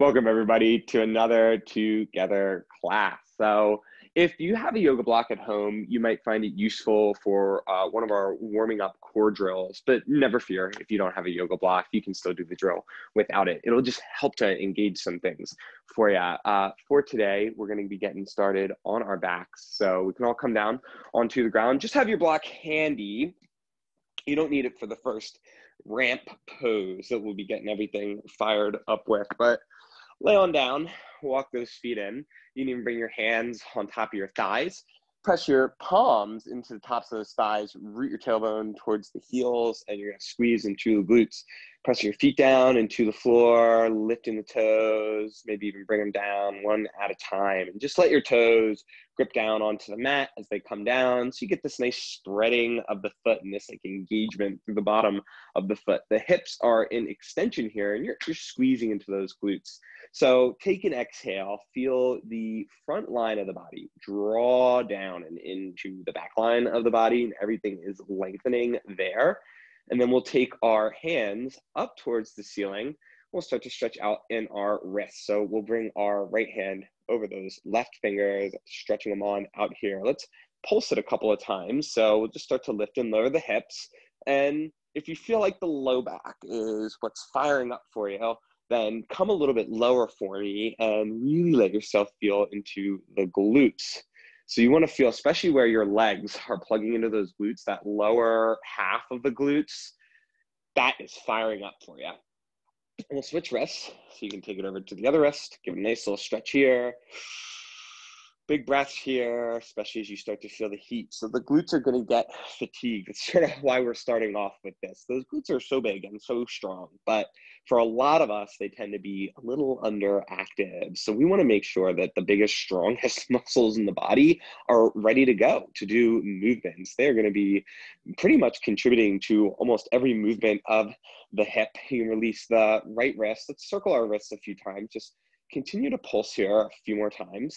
Welcome, everybody, to another Together class. So, if you have a yoga block at home, you might find it useful for uh, one of our warming up core drills, but never fear if you don't have a yoga block, you can still do the drill without it. It'll just help to engage some things for you. Uh, for today, we're going to be getting started on our backs. So, we can all come down onto the ground. Just have your block handy. You don't need it for the first ramp pose that we'll be getting everything fired up with, but lay on down, walk those feet in. You can even bring your hands on top of your thighs. Press your palms into the tops of those thighs, root your tailbone towards the heels, and you're gonna squeeze into the glutes. Press your feet down into the floor, lifting the toes, maybe even bring them down one at a time. And just let your toes grip down onto the mat as they come down. So you get this nice spreading of the foot and this like engagement through the bottom of the foot. The hips are in extension here and you're, you're squeezing into those glutes. So take an exhale, feel the front line of the body draw down and into the back line of the body and everything is lengthening there. And then we'll take our hands up towards the ceiling. We'll start to stretch out in our wrists. So we'll bring our right hand over those left fingers, stretching them on out here. Let's pulse it a couple of times. So we'll just start to lift and lower the hips. And if you feel like the low back is what's firing up for you, then come a little bit lower for me and really let yourself feel into the glutes. So you want to feel, especially where your legs are plugging into those glutes, that lower half of the glutes, that is firing up for you. And we'll switch wrists. So you can take it over to the other wrist, give it a nice little stretch here. Big breaths here, especially as you start to feel the heat. So the glutes are going to get fatigued. It's sort of why we're starting off with this. Those glutes are so big and so strong, but for a lot of us, they tend to be a little underactive. So we want to make sure that the biggest, strongest muscles in the body are ready to go to do movements. They're going to be pretty much contributing to almost every movement of the hip. You can release the right wrist. Let's circle our wrists a few times. Just continue to pulse here a few more times.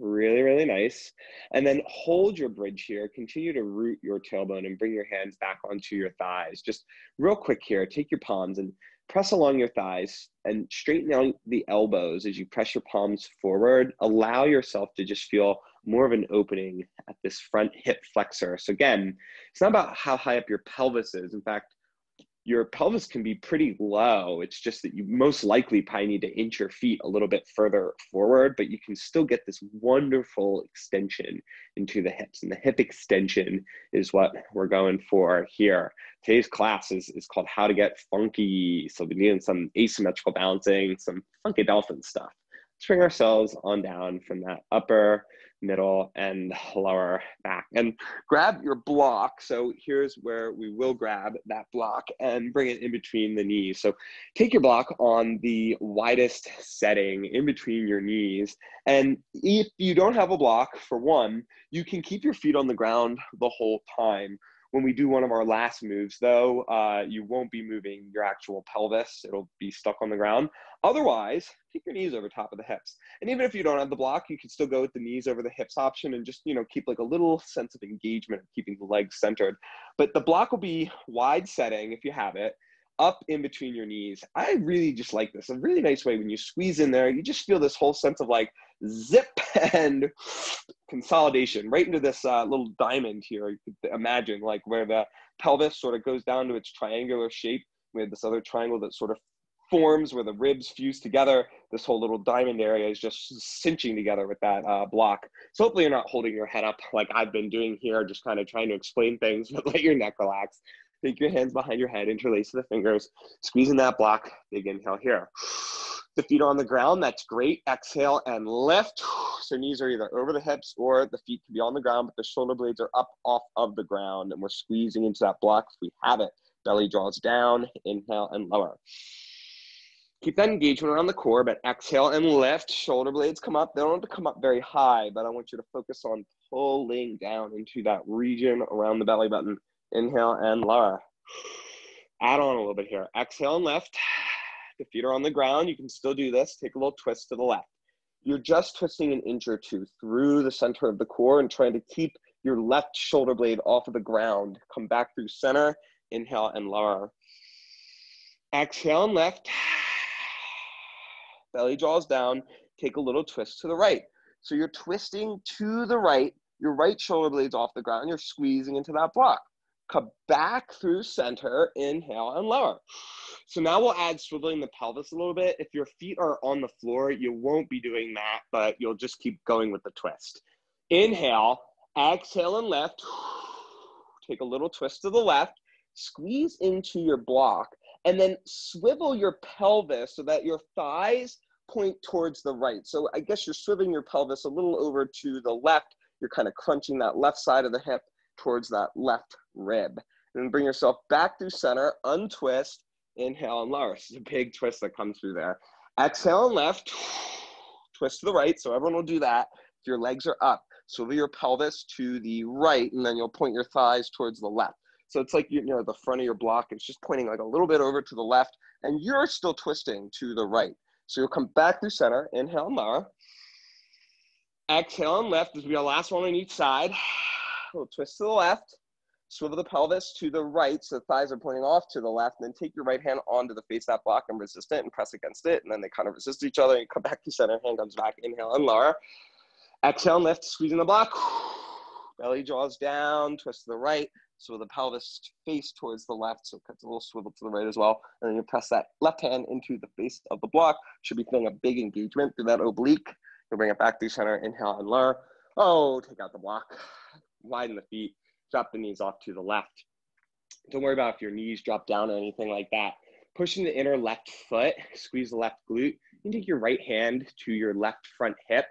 Really, really nice. And then hold your bridge here. Continue to root your tailbone and bring your hands back onto your thighs. Just real quick here, take your palms and press along your thighs and straighten out the elbows as you press your palms forward. Allow yourself to just feel more of an opening at this front hip flexor. So again, it's not about how high up your pelvis is. In fact, your pelvis can be pretty low. It's just that you most likely probably need to inch your feet a little bit further forward, but you can still get this wonderful extension into the hips. And the hip extension is what we're going for here. Today's class is, is called How to Get Funky. So we're doing some asymmetrical balancing, some funky dolphin stuff. Let's bring ourselves on down from that upper middle, and lower back. And grab your block. So here's where we will grab that block and bring it in between the knees. So take your block on the widest setting in between your knees. And if you don't have a block, for one, you can keep your feet on the ground the whole time. When we do one of our last moves, though, uh, you won't be moving your actual pelvis. It'll be stuck on the ground. Otherwise, keep your knees over top of the hips. And even if you don't have the block, you can still go with the knees over the hips option and just, you know, keep like a little sense of engagement of keeping the legs centered. But the block will be wide setting if you have it up in between your knees. I really just like this. A really nice way when you squeeze in there, you just feel this whole sense of like zip and consolidation right into this uh, little diamond here. You could imagine like where the pelvis sort of goes down to its triangular shape. We have this other triangle that sort of forms where the ribs fuse together. This whole little diamond area is just cinching together with that uh, block. So hopefully you're not holding your head up like I've been doing here, just kind of trying to explain things, but let your neck relax. Take your hands behind your head, interlace the fingers, squeezing that block. Big inhale here. The feet on the ground. That's great. Exhale and lift. So knees are either over the hips or the feet can be on the ground, but the shoulder blades are up off of the ground. And we're squeezing into that block if we have it. Belly draws down. Inhale and lower. Keep that engagement around the core, but exhale and lift. Shoulder blades come up. They don't have to come up very high, but I want you to focus on pulling down into that region around the belly button. Inhale and lower. Add on a little bit here. Exhale and lift. The feet are on the ground. You can still do this. Take a little twist to the left. You're just twisting an inch or two through the center of the core and trying to keep your left shoulder blade off of the ground. Come back through center. inhale and lower. Exhale and lift. Belly draws down. Take a little twist to the right. So you're twisting to the right. Your right shoulder blades off the ground. You're squeezing into that block. Come back through center. Inhale and lower. So now we'll add swiveling the pelvis a little bit. If your feet are on the floor, you won't be doing that, but you'll just keep going with the twist. Inhale, exhale and lift. Take a little twist to the left. Squeeze into your block and then swivel your pelvis so that your thighs point towards the right. So I guess you're swiveling your pelvis a little over to the left. You're kind of crunching that left side of the hip towards that left rib. And then bring yourself back through center, untwist, inhale and lower. Is a big twist that comes through there. Exhale and left, twist to the right. So everyone will do that. If your legs are up, swivel your pelvis to the right, and then you'll point your thighs towards the left. So it's like you know the front of your block. It's just pointing like a little bit over to the left, and you're still twisting to the right. So you'll come back through center. Inhale and lower. Exhale and left. This will be our last one on each side. Little twist to the left. Swivel the pelvis to the right, so the thighs are pointing off to the left. And then take your right hand onto the face that block and resist it and press against it. And then they kind of resist each other. And come back to center. Hand comes back. Inhale and lower. Exhale and lift. Squeezing the block. Belly draws down. Twist to the right. So the pelvis face towards the left, so it cuts a little swivel to the right as well. And then you press that left hand into the face of the block. Should be feeling a big engagement through that oblique. You'll bring it back through center, inhale and lower. Oh, take out the block. Widen the feet, drop the knees off to the left. Don't worry about if your knees drop down or anything like that. Pushing the inner left foot, squeeze the left glute. You can take your right hand to your left front hip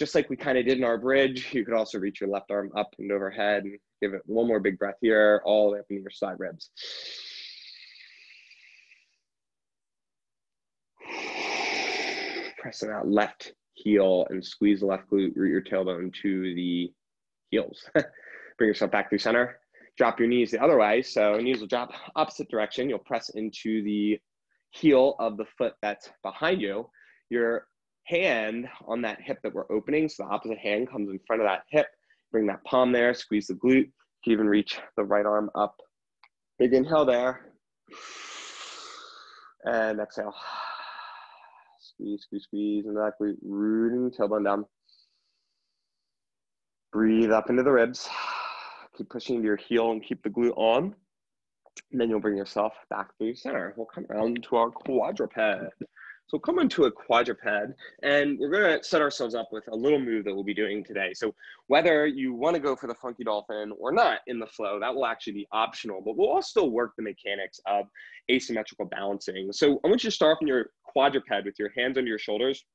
just like we kind of did in our bridge, you could also reach your left arm up and overhead and give it one more big breath here, all the way up into your side ribs. Pressing that left heel and squeeze the left glute, root your tailbone to the heels. Bring yourself back through center. Drop your knees the other way. So knees will drop opposite direction. You'll press into the heel of the foot that's behind you. Your hand on that hip that we're opening. So the opposite hand comes in front of that hip. Bring that palm there, squeeze the glute. You can even reach the right arm up. Big inhale there. And exhale. Squeeze, squeeze, squeeze into that glute, rooting tailbone down. Breathe up into the ribs. Keep pushing into your heel and keep the glute on. And then you'll bring yourself back through center. We'll come around to our quadruped. So we'll come into a quadruped and we're gonna set ourselves up with a little move that we'll be doing today. So whether you wanna go for the funky dolphin or not in the flow, that will actually be optional, but we'll all still work the mechanics of asymmetrical balancing. So I want you to start off in your quadruped with your hands under your shoulders.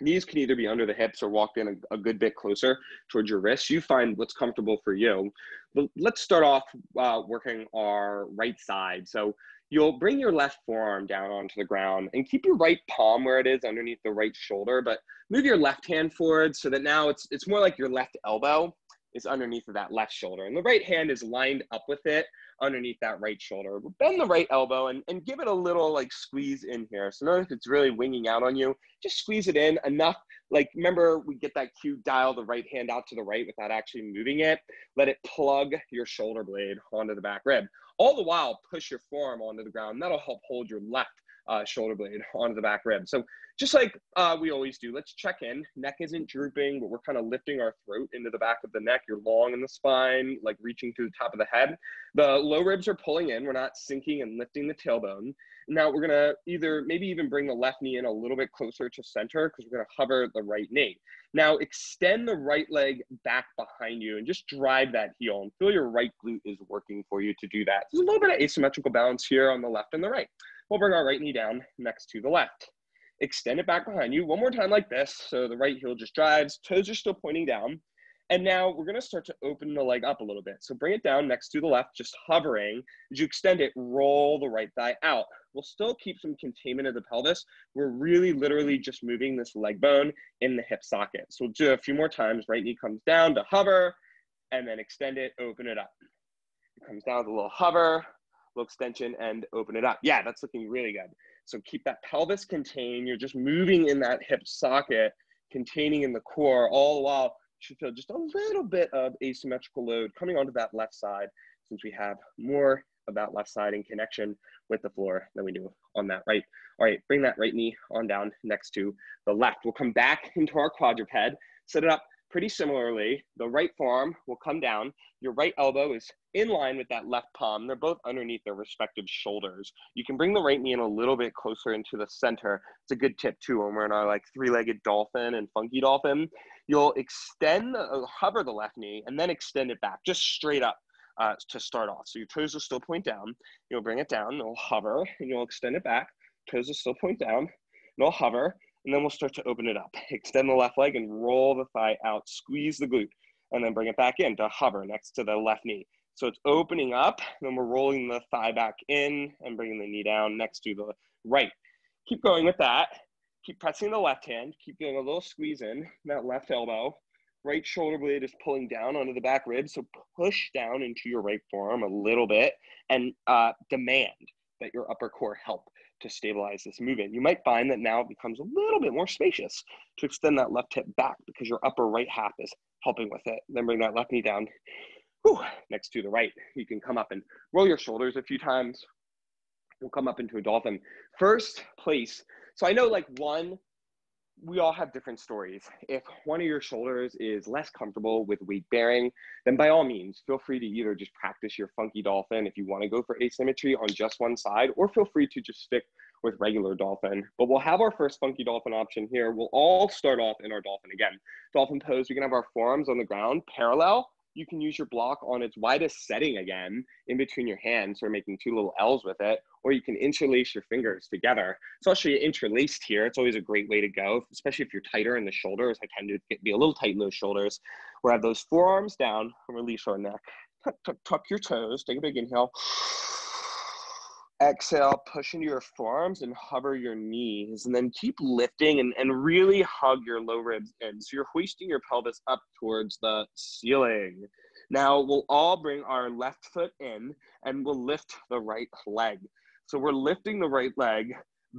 Knees can either be under the hips or walk in a, a good bit closer towards your wrists. You find what's comfortable for you. But let's start off uh, working our right side. So you'll bring your left forearm down onto the ground and keep your right palm where it is underneath the right shoulder, but move your left hand forward so that now it's, it's more like your left elbow is underneath of that left shoulder. And the right hand is lined up with it underneath that right shoulder. Bend the right elbow and, and give it a little like squeeze in here. So notice if it's really winging out on you, just squeeze it in enough. Like remember we get that cue, dial the right hand out to the right without actually moving it. Let it plug your shoulder blade onto the back rib. All the while, push your forearm onto the ground. That'll help hold your left uh, shoulder blade onto the back rib. So just like uh, we always do, let's check in. Neck isn't drooping, but we're kind of lifting our throat into the back of the neck. You're long in the spine, like reaching to the top of the head. The low ribs are pulling in. We're not sinking and lifting the tailbone. Now we're gonna either maybe even bring the left knee in a little bit closer to center because we're gonna hover the right knee. Now extend the right leg back behind you and just drive that heel and feel your right glute is working for you to do that. There's a little bit of asymmetrical balance here on the left and the right. We'll bring our right knee down next to the left. Extend it back behind you one more time like this. So the right heel just drives, toes are still pointing down. And now we're gonna start to open the leg up a little bit. So bring it down next to the left, just hovering. As you extend it, roll the right thigh out. We'll still keep some containment of the pelvis. We're really literally just moving this leg bone in the hip socket. So we'll do a few more times. Right knee comes down to hover, and then extend it, open it up. It comes down with a little hover, extension, and open it up. Yeah, that's looking really good. So keep that pelvis contained. You're just moving in that hip socket, containing in the core, all the while should feel just a little bit of asymmetrical load coming onto that left side since we have more of that left side in connection with the floor than we do on that right. All right, bring that right knee on down next to the left. We'll come back into our quadruped, set it up pretty similarly. The right forearm will come down. Your right elbow is in line with that left palm. They're both underneath their respective shoulders. You can bring the right knee in a little bit closer into the center. It's a good tip too when we're in our like three-legged dolphin and funky dolphin. You'll extend, uh, hover the left knee and then extend it back just straight up uh, to start off. So your toes will still point down. You'll bring it down, you'll hover, and you'll extend it back. Toes will still point down, and you'll hover, and then we'll start to open it up. Extend the left leg and roll the thigh out, squeeze the glute, and then bring it back in to hover next to the left knee. So it's opening up, then we're rolling the thigh back in and bringing the knee down next to the right. Keep going with that. Keep pressing the left hand. Keep doing a little squeeze in that left elbow. Right shoulder blade is pulling down onto the back rib. So push down into your right forearm a little bit and uh, demand that your upper core help to stabilize this movement. You might find that now it becomes a little bit more spacious to extend that left hip back because your upper right half is helping with it. Then bring that left knee down whew, next to the right. You can come up and roll your shoulders a few times. We'll come up into a dolphin. First place. So I know like one we all have different stories. If one of your shoulders is less comfortable with weight bearing, then by all means, feel free to either just practice your funky dolphin if you want to go for asymmetry on just one side, or feel free to just stick with regular dolphin. But we'll have our first funky dolphin option here. We'll all start off in our dolphin again. Dolphin pose, we can have our forearms on the ground parallel you can use your block on its widest setting again in between your hands or making two little L's with it, or you can interlace your fingers together. So I'll show you interlaced here. It's always a great way to go, especially if you're tighter in the shoulders. I tend to be a little tight in those shoulders. We'll have those forearms down release our neck. Tuck, tuck, tuck your toes, take a big inhale. Exhale, push into your forearms and hover your knees. And then keep lifting and, and really hug your low ribs in. So you're hoisting your pelvis up towards the ceiling. Now we'll all bring our left foot in and we'll lift the right leg. So we're lifting the right leg,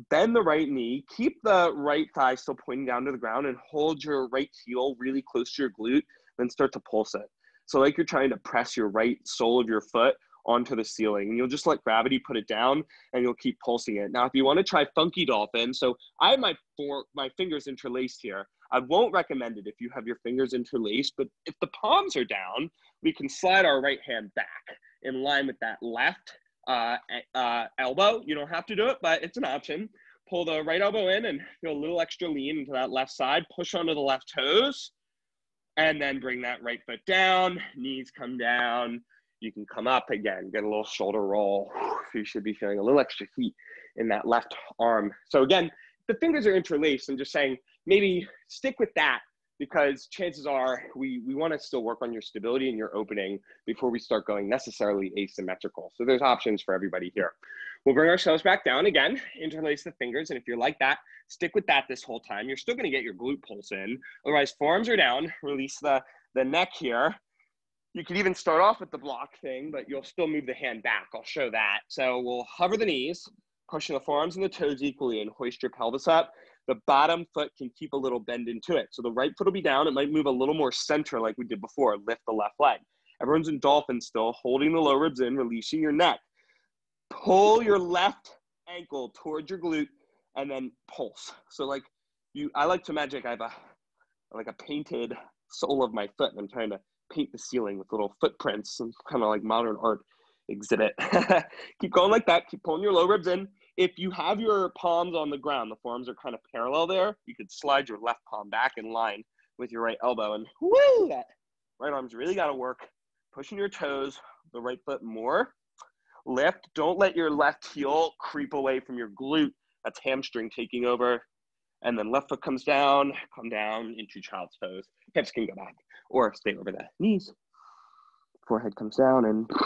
bend the right knee, keep the right thigh still pointing down to the ground, and hold your right heel really close to your glute, then start to pulse it. So, like you're trying to press your right sole of your foot onto the ceiling and you'll just let gravity put it down and you'll keep pulsing it. Now, if you want to try funky dolphin, so I have my four, my fingers interlaced here. I won't recommend it if you have your fingers interlaced, but if the palms are down, we can slide our right hand back in line with that left uh, uh, elbow. You don't have to do it, but it's an option. Pull the right elbow in and feel a little extra lean into that left side. Push onto the left toes, and then bring that right foot down. Knees come down you can come up again, get a little shoulder roll. You should be feeling a little extra heat in that left arm. So again, the fingers are interlaced. I'm just saying maybe stick with that because chances are we, we want to still work on your stability and your opening before we start going necessarily asymmetrical. So there's options for everybody here. We'll bring ourselves back down again, interlace the fingers. And if you're like that, stick with that this whole time. You're still going to get your glute pulse in. Otherwise, forearms are down, release the, the neck here, you could even start off with the block thing, but you'll still move the hand back. I'll show that. So we'll hover the knees, pushing the forearms and the toes equally and hoist your pelvis up. The bottom foot can keep a little bend into it. So the right foot will be down. It might move a little more center like we did before. Lift the left leg. Everyone's in dolphin still, holding the low ribs in, releasing your neck. Pull your left ankle towards your glute and then pulse. So like you, I like to imagine I have a, like a painted sole of my foot and I'm trying to paint the ceiling with little footprints and kind of like modern art exhibit. keep going like that. Keep pulling your low ribs in. If you have your palms on the ground, the forearms are kind of parallel there. You could slide your left palm back in line with your right elbow and woo, that right arm's really got to work. Pushing your toes, the right foot more. Lift. Don't let your left heel creep away from your glute. That's hamstring taking over. And then left foot comes down, come down into child's pose. Hips can go back or stay over the knees. Forehead comes down and give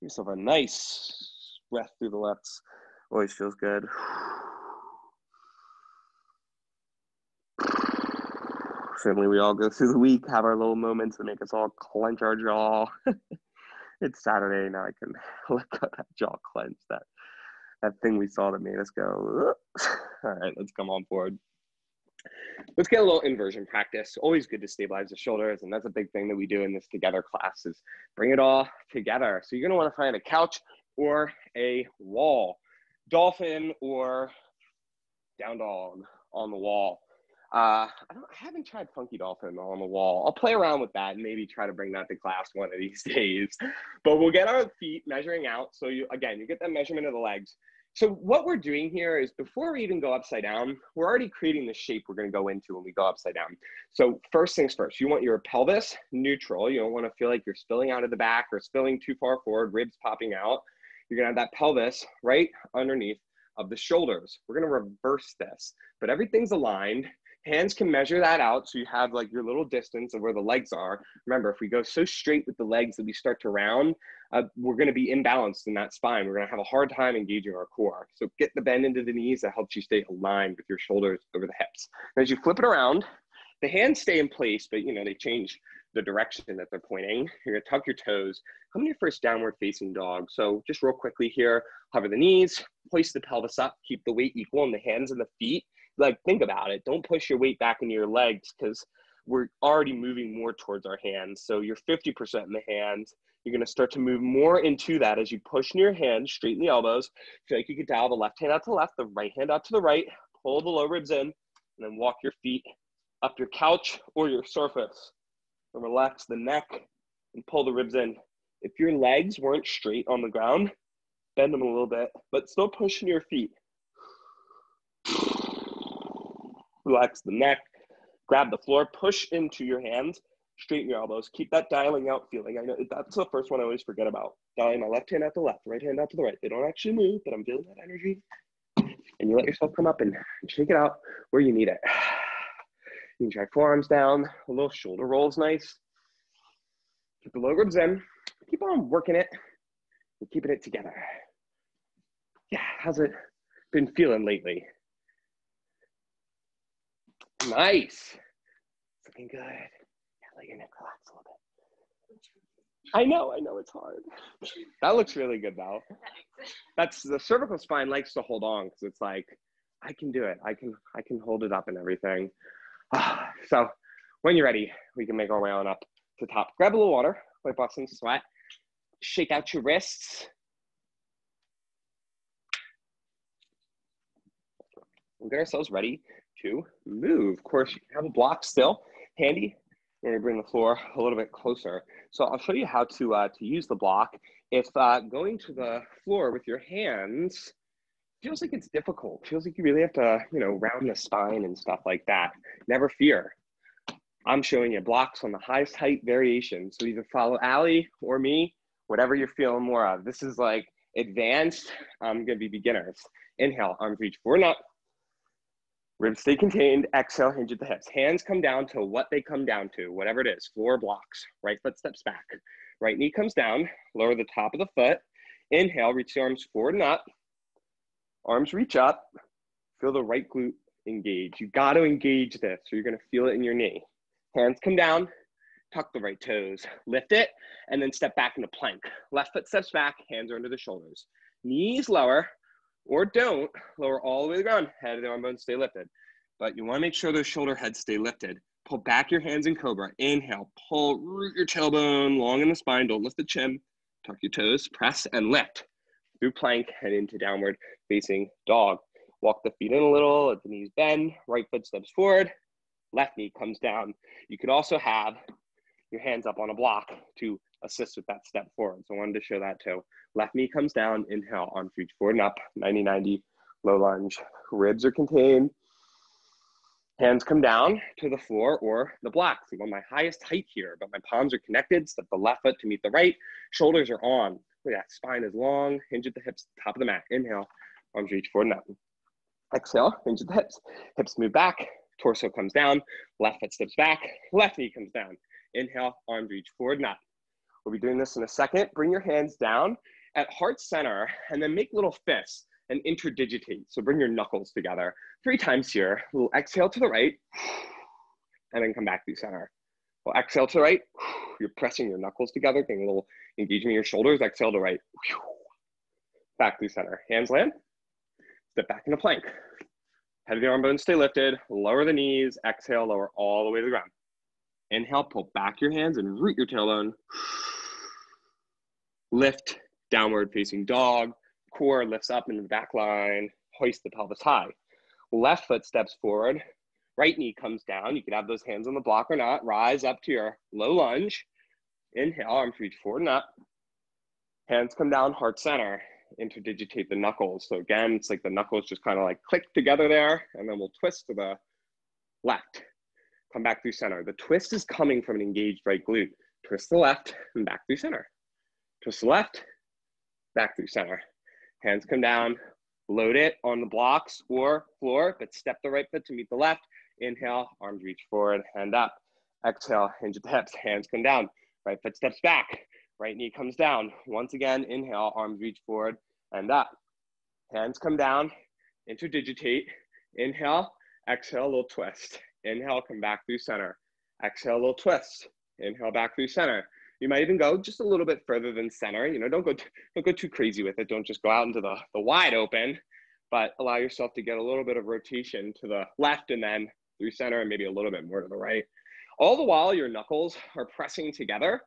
yourself a nice breath through the lefts. Always feels good. Certainly, we all go through the week, have our little moments that make us all clench our jaw. it's Saturday now. I can let that jaw clench. That that thing we saw that made us go. all right, let's come on forward. Let's get a little inversion practice. Always good to stabilize the shoulders. And that's a big thing that we do in this together class is bring it all together. So you're gonna wanna find a couch or a wall, dolphin or down dog on the wall. Uh, I, I haven't tried Funky Dolphin on the wall. I'll play around with that and maybe try to bring that to class one of these days. But we'll get our feet measuring out. So you again, you get that measurement of the legs. So what we're doing here is before we even go upside down, we're already creating the shape we're gonna go into when we go upside down. So first things first, you want your pelvis neutral. You don't wanna feel like you're spilling out of the back or spilling too far forward, ribs popping out. You're gonna have that pelvis right underneath of the shoulders. We're gonna reverse this, but everything's aligned. Hands can measure that out so you have like your little distance of where the legs are. Remember, if we go so straight with the legs that we start to round, uh, we're going to be imbalanced in that spine. We're going to have a hard time engaging our core. So get the bend into the knees. That helps you stay aligned with your shoulders over the hips. And as you flip it around, the hands stay in place, but you know they change the direction that they're pointing. You're gonna tuck your toes. Come to your first downward facing dog. So just real quickly here, hover the knees, hoist the pelvis up, keep the weight equal in the hands and the feet like think about it. Don't push your weight back into your legs because we're already moving more towards our hands. So you're 50% in the hands. You're going to start to move more into that as you push in your hands straighten the elbows. Feel like you could dial the left hand out to the left the right hand out to the right pull the low ribs in and then walk your feet up your couch or your surface. And relax the neck and pull the ribs in. If your legs weren't straight on the ground bend them a little bit but still pushing your feet relax the neck, grab the floor, push into your hands, straighten your elbows, keep that dialing out feeling. I know that's the first one I always forget about. Dialing my left hand out to the left, right hand out to the right. They don't actually move, but I'm feeling that energy. And you let yourself come up and shake it out where you need it. You can try forearms down, a little shoulder rolls nice. Keep the low ribs in. Keep on working it and keeping it together. Yeah, how's it been feeling lately? Nice. Looking good. Yeah, let your neck relax a little bit. I know, I know it's hard. That looks really good though. That's the cervical spine likes to hold on because it's like, I can do it. I can I can hold it up and everything. so when you're ready, we can make our way on up to top. Grab a little water, wipe off some sweat, shake out your wrists. We'll get ourselves ready to move. Of course, you have a block still handy. We're gonna bring the floor a little bit closer. So I'll show you how to, uh, to use the block. If uh, going to the floor with your hands feels like it's difficult, feels like you really have to, you know, round the spine and stuff like that, never fear. I'm showing you blocks on the highest height variation. So either follow Ali or me, whatever you're feeling more of. This is like advanced, I'm gonna be beginners. Inhale, arms reach forward up. Ribs stay contained. Exhale, hinge at the hips. Hands come down to what they come down to, whatever it is. Floor blocks. Right foot steps back. Right knee comes down. Lower the top of the foot. Inhale, reach the arms forward and up. Arms reach up. Feel the right glute engage. You got to engage this, or you're going to feel it in your knee. Hands come down. Tuck the right toes. Lift it, and then step back into plank. Left foot steps back. Hands are under the shoulders. Knees lower or don't lower all the way to the ground. Head of the arm bones stay lifted. But you want to make sure those shoulder heads stay lifted. Pull back your hands in cobra. Inhale, pull, root your tailbone long in the spine. Don't lift the chin. Tuck your toes, press and lift. Through plank and into downward facing dog. Walk the feet in a little, let the knees bend. Right foot steps forward. Left knee comes down. You could also have your hands up on a block to assist with that step forward. So I wanted to show that too. Left knee comes down, inhale, arms reach forward and up, 90-90, low lunge. Ribs are contained. Hands come down to the floor or the blocks. I'm on my highest height here, but my palms are connected. Step the left foot to meet the right. Shoulders are on. Look at that. Spine is long. Hinge at the hips, top of the mat. Inhale, arms reach forward and up. Exhale, hinge at the hips. Hips move back. Torso comes down. Left foot steps back. Left knee comes down. Inhale, arms reach forward and up. We'll be doing this in a second. Bring your hands down at heart center and then make little fists and interdigitate. So bring your knuckles together three times here. We'll exhale to the right and then come back to center. We'll exhale to the right. You're pressing your knuckles together, getting a little engagement in your shoulders. Exhale to right. Back to center. Hands land. Step back into plank. Head of the arm bones stay lifted. Lower the knees. Exhale, lower all the way to the ground. Inhale, pull back your hands and root your tailbone. Lift, downward facing dog. Core lifts up into the back line. Hoist the pelvis high. Left foot steps forward. Right knee comes down. You can have those hands on the block or not. Rise up to your low lunge. Inhale, arms reach forward and up. Hands come down, heart center. Interdigitate the knuckles. So again, it's like the knuckles just kind of like click together there, and then we'll twist to the left. Come back through center. The twist is coming from an engaged right glute. Twist the left and back through center. Twist the left, back through center. Hands come down, load it on the blocks or floor, but step the right foot to meet the left. Inhale, arms reach forward, hand up. Exhale, hinge at the hips, hands come down. Right foot steps back, right knee comes down. Once again, inhale, arms reach forward and up. Hands come down, interdigitate. Inhale, exhale, a little twist. Inhale, come back through center. Exhale, a little twist. Inhale, back through center. You might even go just a little bit further than center. You know, don't go, don't go too crazy with it. Don't just go out into the, the wide open, but allow yourself to get a little bit of rotation to the left and then through center and maybe a little bit more to the right. All the while your knuckles are pressing together,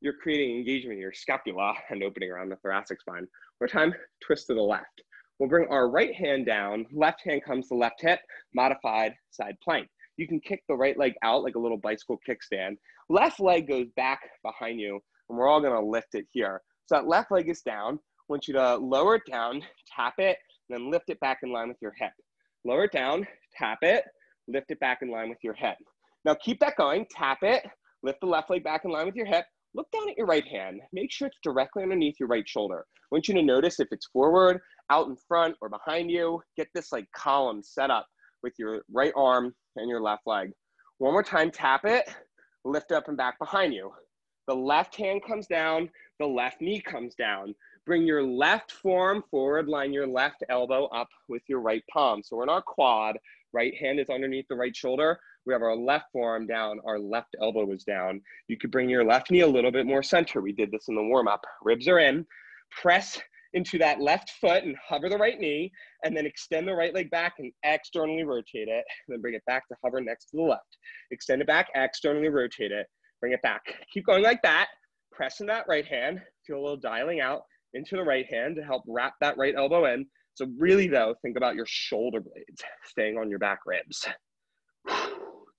you're creating engagement in your scapula and opening around the thoracic spine. One time, twist to the left. We'll bring our right hand down, left hand comes to left hip, modified side plank. You can kick the right leg out like a little bicycle kickstand. Left leg goes back behind you, and we're all gonna lift it here. So that left leg is down. I want you to lower it down, tap it, and then lift it back in line with your hip. Lower it down, tap it, lift it back in line with your hip. Now keep that going, tap it, lift the left leg back in line with your hip, look down at your right hand. Make sure it's directly underneath your right shoulder. I want you to notice if it's forward, out in front, or behind you. Get this like column set up with your right arm and your left leg. One more time, tap it, lift up and back behind you. The left hand comes down, the left knee comes down. Bring your left forearm forward, line your left elbow up with your right palm. So we're in our quad, right hand is underneath the right shoulder. We have our left forearm down, our left elbow is down. You could bring your left knee a little bit more center. We did this in the warm up. Ribs are in. Press into that left foot and hover the right knee, and then extend the right leg back and externally rotate it. Then bring it back to hover next to the left. Extend it back, externally rotate it, bring it back. Keep going like that. Pressing that right hand. Feel a little dialing out into the right hand to help wrap that right elbow in. So really though, think about your shoulder blades staying on your back ribs. Let's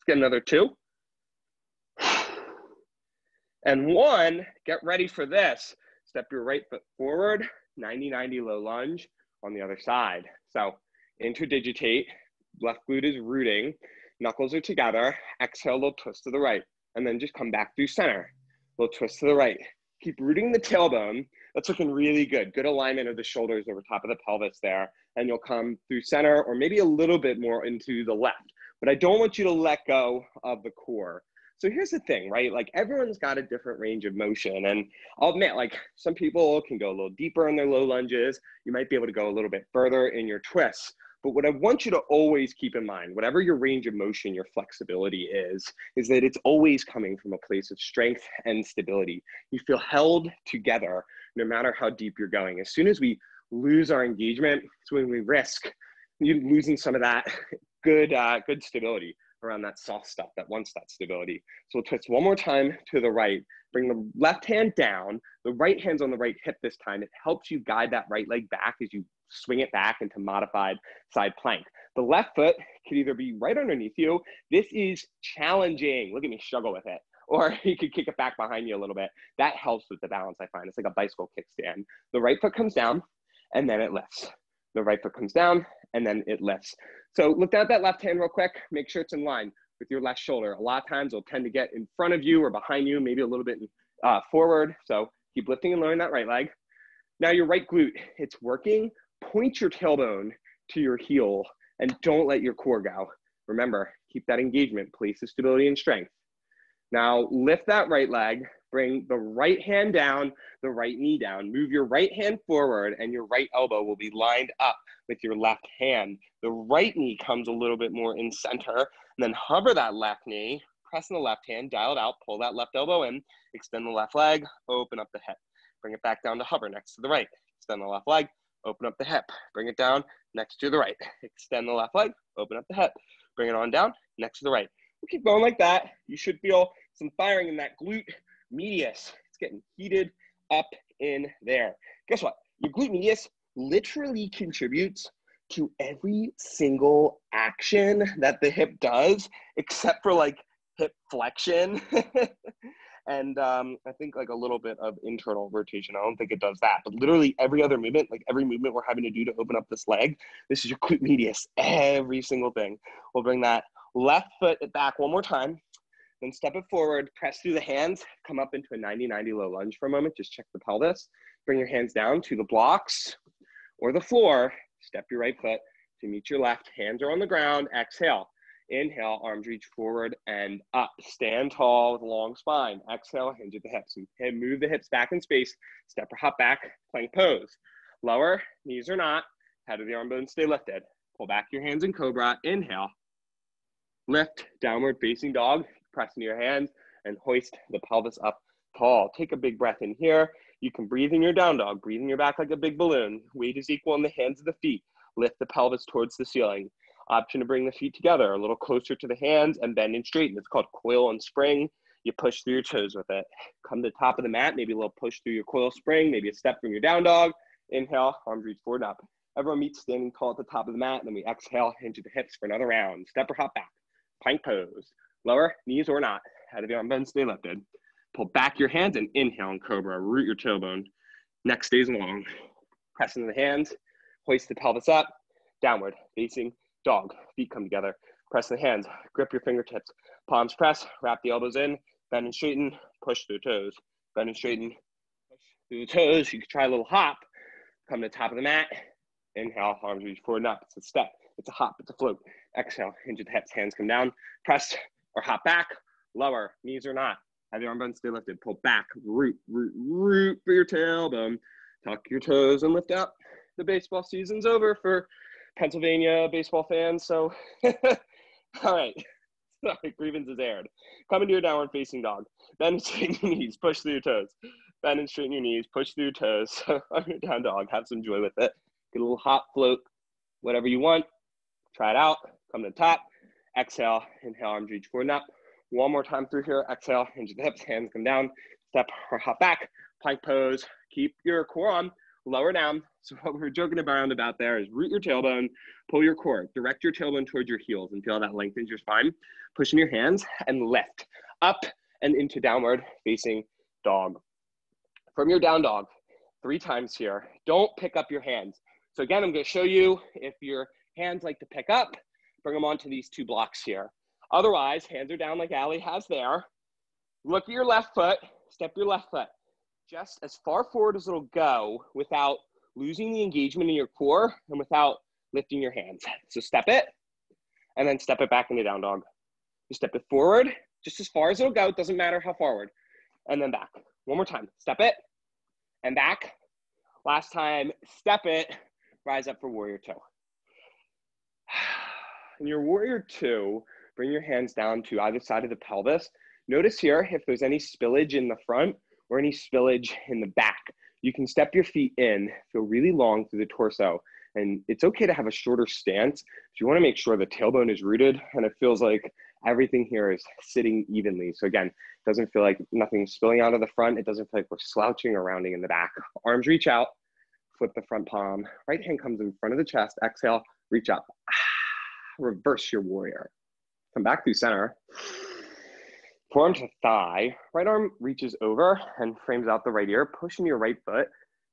get another two. And one, get ready for this. Step your right foot forward, 90-90 low lunge on the other side. So interdigitate, left glute is rooting, knuckles are together, exhale, little twist to the right, and then just come back through center, little twist to the right. Keep rooting the tailbone. That's looking really good. Good alignment of the shoulders over top of the pelvis there. And you'll come through center or maybe a little bit more into the left. But I don't want you to let go of the core. So here's the thing, right? Like everyone's got a different range of motion. And I'll admit, like some people can go a little deeper in their low lunges. You might be able to go a little bit further in your twists. But what I want you to always keep in mind, whatever your range of motion, your flexibility is, is that it's always coming from a place of strength and stability. You feel held together no matter how deep you're going. As soon as we lose our engagement, it's when we risk losing some of that good, uh, good stability around that soft stuff that wants that stability. So we'll twist one more time to the right, bring the left hand down, the right hand's on the right hip this time. It helps you guide that right leg back as you swing it back into modified side plank. The left foot could either be right underneath you. This is challenging. Look at me struggle with it. Or you could kick it back behind you a little bit. That helps with the balance, I find. It's like a bicycle kickstand. The right foot comes down and then it lifts. The right foot comes down and then it lifts. So look down at that left hand real quick. Make sure it's in line with your left shoulder. A lot of times it'll tend to get in front of you or behind you, maybe a little bit uh, forward. So keep lifting and lowering that right leg. Now your right glute, it's working. Point your tailbone to your heel and don't let your core go. Remember, keep that engagement, place of stability and strength. Now lift that right leg, bring the right hand down, the right knee down. Move your right hand forward and your right elbow will be lined up with your left hand. The right knee comes a little bit more in center and then hover that left knee, press in the left hand, dial it out, pull that left elbow in, extend the left leg, open up the hip. Bring it back down to hover next to the right. Extend the left leg, open up the hip. Bring it down, next to the right. Extend the left leg, open up the hip, bring it on down, next to the right. Keep going like that. You should feel some firing in that glute medius. It's getting heated up in there. Guess what? Your glute medius literally contributes to every single action that the hip does, except for like hip flexion. and um, I think like a little bit of internal rotation. I don't think it does that, but literally every other movement, like every movement we're having to do to open up this leg, this is your glute medius. Every single thing. We'll bring that left foot back one more time, then step it forward, press through the hands, come up into a 90-90 low lunge for a moment. Just check the pelvis. Bring your hands down to the blocks or the floor. Step your right foot to meet your left. Hands are on the ground. Exhale. Inhale, arms reach forward and up. Stand tall with a long spine. Exhale, hinge at the hips. And move the hips back in space. Step or hop back, plank pose. Lower, knees are not. Head of the arm bones stay lifted. Pull back your hands in cobra. Inhale. Lift, downward facing dog. Press into your hands and hoist the pelvis up tall. Take a big breath in here. You can breathe in your down dog. Breathe in your back like a big balloon. Weight is equal in the hands of the feet. Lift the pelvis towards the ceiling option to bring the feet together a little closer to the hands and bend and straighten. It's called coil and spring. You push through your toes with it. Come to the top of the mat, maybe a little push through your coil spring, maybe a step from your down dog. Inhale, arms reach forward up. Everyone meets standing tall at the top of the mat, and then we exhale, hinge the hips for another round. Step or hop back. Plank pose. Lower, knees or not. Head of the arm bend, stay lifted. Pull back your hands and inhale in cobra. Root your tailbone. Neck stays long. Press into the hands. Hoist the pelvis up. Downward facing dog. Feet come together. Press the hands. Grip your fingertips. Palms press. Wrap the elbows in. Bend and straighten. Push through the toes. Bend and straighten. Push through the toes. You can try a little hop. Come to the top of the mat. Inhale. Arms reach forward and up. It's a step. It's a hop. It's a float. Exhale. Hinge at the hips. Hands come down. Press or hop back. Lower. Knees or not. Have your arm bones stay lifted. Pull back. Root. Root. Root for your tailbone. Tuck your toes and lift up. The baseball season's over for Pennsylvania baseball fans. So, all right. Sorry, grievance is aired. Come into your downward facing dog. Bend and straighten your knees. Push through your toes. Bend and straighten your knees. Push through your toes. on your down dog. Have some joy with it. Get a little hop float, whatever you want. Try it out. Come to the top. Exhale. Inhale. Arms reach forward and up. One more time through here. Exhale. Hinge the hips. Hands come down. Step or hop back. Plank pose. Keep your core on lower down. So what we're joking around about there is root your tailbone, pull your core, direct your tailbone towards your heels and feel that lengthens your spine. Push in your hands and lift up and into downward facing dog. From your down dog, three times here. Don't pick up your hands. So again, I'm gonna show you if your hands like to pick up, bring them onto these two blocks here. Otherwise, hands are down like Ali has there. Look at your left foot, step your left foot just as far forward as it'll go without losing the engagement in your core and without lifting your hands. So step it and then step it back into down dog. You step it forward just as far as it'll go. It doesn't matter how forward. And then back. One more time. Step it and back. Last time, step it, rise up for warrior two. In your warrior two, bring your hands down to either side of the pelvis. Notice here if there's any spillage in the front, or any spillage in the back. You can step your feet in, feel really long through the torso. And it's okay to have a shorter stance if you want to make sure the tailbone is rooted and it feels like everything here is sitting evenly. So again, it doesn't feel like nothing's spilling out of the front. It doesn't feel like we're slouching or rounding in the back. Arms reach out, flip the front palm. Right hand comes in front of the chest. Exhale, reach up. Reverse your warrior. Come back through center. Forearm to thigh, right arm reaches over and frames out the right ear. Push in your right foot,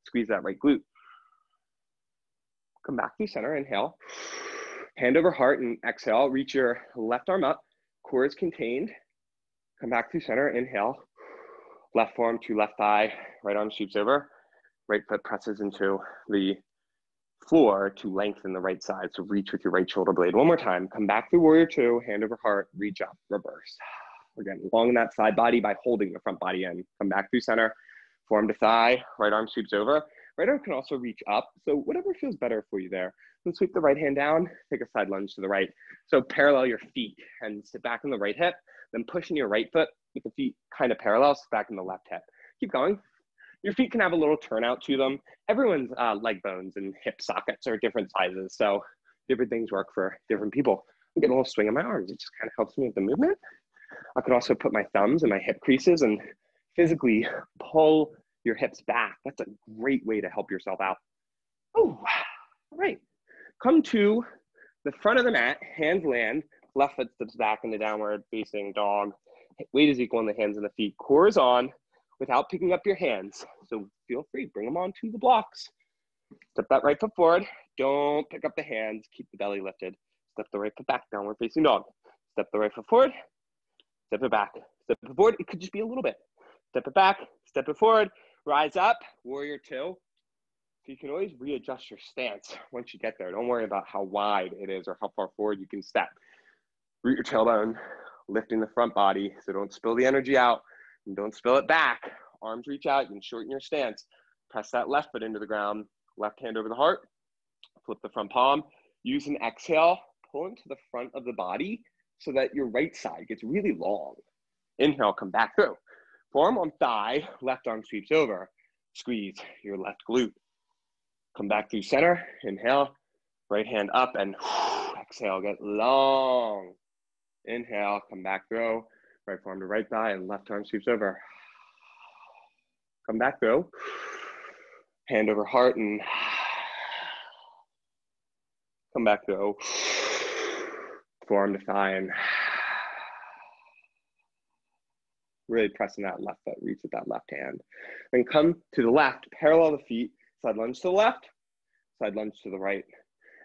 squeeze that right glute. Come back to center, inhale. Hand over heart and exhale. Reach your left arm up, core is contained. Come back to center, inhale. Left forearm to left thigh, right arm sweeps over. Right foot presses into the floor to lengthen the right side. So reach with your right shoulder blade. One more time. Come back through warrior two, hand over heart, reach up, reverse. Again, long that side body by holding the front body in. Come back through center, forearm to thigh, right arm sweeps over. Right arm can also reach up. So whatever feels better for you there. Then sweep the right hand down, take a side lunge to the right. So parallel your feet and sit back in the right hip, then push in your right foot with the feet kind of parallel, sit back in the left hip. Keep going. Your feet can have a little turnout to them. Everyone's uh, leg bones and hip sockets are different sizes. So different things work for different people. I get a little swing in my arms. It just kind of helps me with the movement. I could also put my thumbs in my hip creases and physically pull your hips back. That's a great way to help yourself out. Oh, all right. Come to the front of the mat, hands land, left foot steps back in the downward facing dog. Weight is equal in the hands and the feet. Core is on without picking up your hands. Feel free, bring them onto the blocks. Step that right foot forward. Don't pick up the hands. Keep the belly lifted. Step the right foot back, downward facing dog. Step the right foot forward. Step it back. Step it forward. It could just be a little bit. Step it back. Step it forward. Rise up. Warrior two. So you can always readjust your stance once you get there. Don't worry about how wide it is or how far forward you can step. Root your tailbone, lifting the front body so don't spill the energy out and don't spill it back. Arms reach out, you can shorten your stance. Press that left foot into the ground, left hand over the heart, flip the front palm. Use an exhale, pull into the front of the body so that your right side gets really long. Inhale, come back through. Forearm on thigh, left arm sweeps over. Squeeze your left glute. Come back through center. Inhale. Right hand up and exhale. Get long. Inhale. Come back through. Right forearm to right thigh and left arm sweeps over. Come back though. Hand over heart and come back though. Forearm to thigh and really pressing that left foot, reach with that left hand. Then come to the left, parallel the feet, Side lunge to the left, side lunge to the right.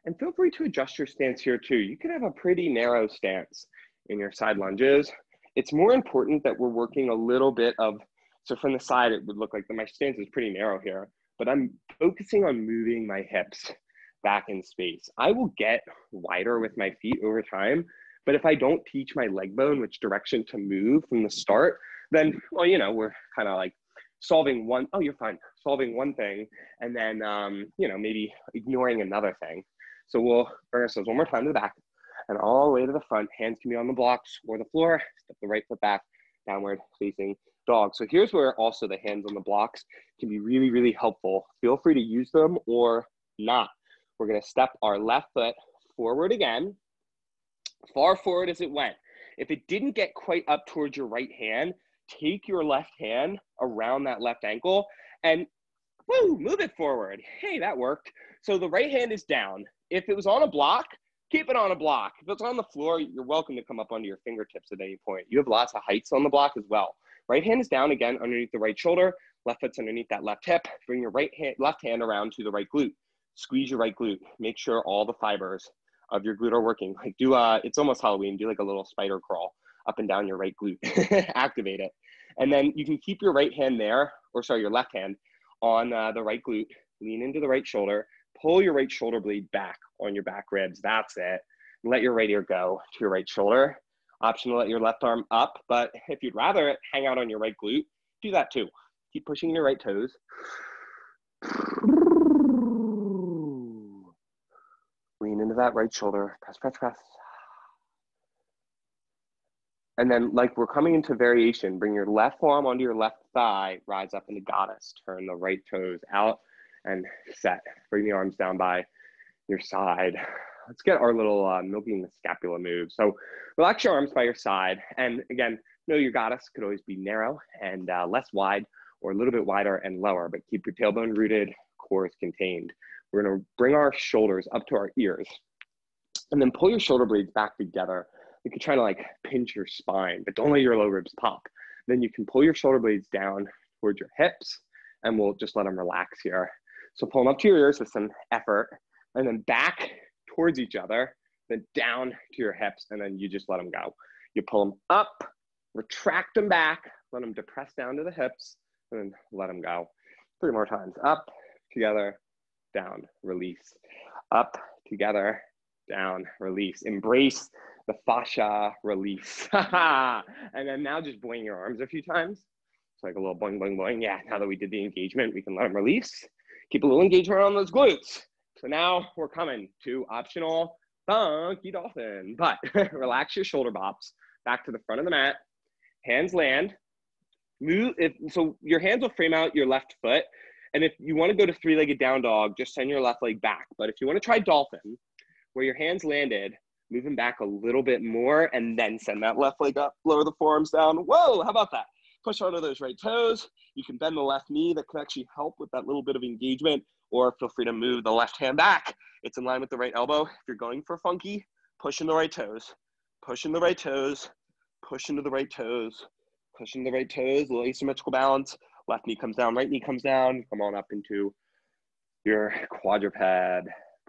And feel free to adjust your stance here too. You can have a pretty narrow stance in your side lunges. It's more important that we're working a little bit of, so from the side, it would look like my stance is pretty narrow here, but I'm focusing on moving my hips back in space. I will get wider with my feet over time, but if I don't teach my leg bone which direction to move from the start, then, well, you know, we're kind of like solving one, oh, you're fine, solving one thing, and then, um, you know, maybe ignoring another thing. So we'll bring ourselves one more time to the back and all the way to the front. Hands can be on the blocks or the floor. Step the right foot back, downward facing dog. So here's where also the hands on the blocks can be really, really helpful. Feel free to use them or not. We're gonna step our left foot forward again, far forward as it went. If it didn't get quite up towards your right hand, take your left hand around that left ankle and woo, move it forward. Hey, that worked. So the right hand is down. If it was on a block, keep it on a block. If it's on the floor, you're welcome to come up onto your fingertips at any point. You have lots of heights on the block as well. Right hand is down again underneath the right shoulder. Left foot's underneath that left hip. Bring your right hand, left hand around to the right glute. Squeeze your right glute. Make sure all the fibers of your glute are working. Like do uh, it's almost Halloween. Do like a little spider crawl up and down your right glute. Activate it. And then you can keep your right hand there, or sorry, your left hand on uh, the right glute. Lean into the right shoulder. Pull your right shoulder blade back on your back ribs. That's it. let your right ear go to your right shoulder. Option to let your left arm up, but if you'd rather hang out on your right glute, do that too. Keep pushing your right toes. Lean into that right shoulder. Press, press, press. And then like we're coming into variation, bring your left forearm onto your left thigh, rise up into goddess, turn the right toes out and set. Bring the arms down by your side. Let's get our little uh, milking the scapula move. So relax your arms by your side. And again, know your goddess could always be narrow and uh, less wide or a little bit wider and lower, but keep your tailbone rooted, core is contained. We're gonna bring our shoulders up to our ears and then pull your shoulder blades back together you could try to like pinch your spine, but don't let your low ribs pop. Then you can pull your shoulder blades down towards your hips and we'll just let them relax here. So pull them up to your ears with some effort and then back towards each other, then down to your hips, and then you just let them go. You pull them up, retract them back, let them depress down to the hips, and then let them go. Three more times. Up, together, down, release. Up, together, down, release. Embrace the fascia release. and then now just boing your arms a few times. It's like a little boing, boing, boing. Yeah, now that we did the engagement, we can let them release. Keep a little engagement on those glutes. So now we're coming to optional funky dolphin. But relax your shoulder bops back to the front of the mat. Hands land. move if so your hands will frame out your left foot. And if you want to go to three-legged down dog, just send your left leg back. But if you want to try dolphin, where your hands landed, move them back a little bit more and then send that left leg up, lower the forearms down. Whoa, how about that? Push onto those right toes. You can bend the left knee. That can actually help with that little bit of engagement. Or feel free to move the left hand back. It's in line with the right elbow. If you're going for funky, push in the right toes. Push in the right toes. Push into the right toes. Push in the right toes. Little asymmetrical balance. Left knee comes down, right knee comes down. Come on up into your quadruped.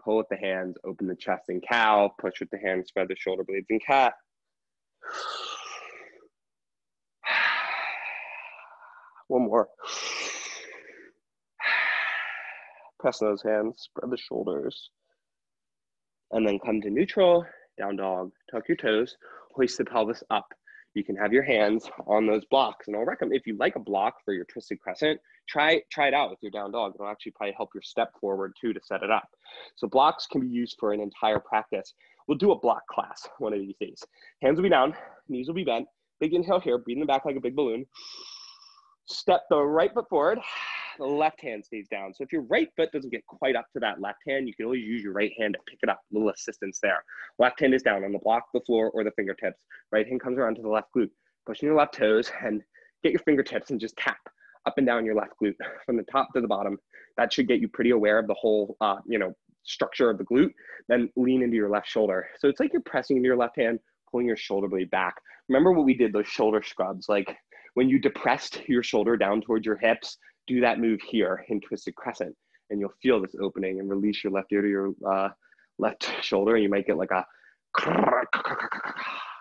Pull with the hands, open the chest in cow. Push with the hands, spread the shoulder blades in cat. One more. Press those hands, spread the shoulders. And then come to neutral, down dog. Tuck your toes, hoist the pelvis up you can have your hands on those blocks. And I'll recommend if you like a block for your twisted crescent, try try it out with your down dog. It'll actually probably help your step forward too to set it up. So blocks can be used for an entire practice. We'll do a block class one of these days. Hands will be down, knees will be bent. Big inhale here, breathe in the back like a big balloon. Step the right foot forward, the left hand stays down. So if your right foot doesn't get quite up to that left hand, you can always use your right hand to pick it up, little assistance there. Left hand is down on the block, the floor, or the fingertips. Right hand comes around to the left glute. Pushing your left toes and get your fingertips and just tap up and down your left glute from the top to the bottom. That should get you pretty aware of the whole, uh, you know, structure of the glute. Then lean into your left shoulder. So it's like you're pressing into your left hand, pulling your shoulder blade back. Remember what we did, those shoulder scrubs, like when you depressed your shoulder down towards your hips, do that move here in twisted crescent and you'll feel this opening and release your left ear to your uh, left shoulder and you might get like a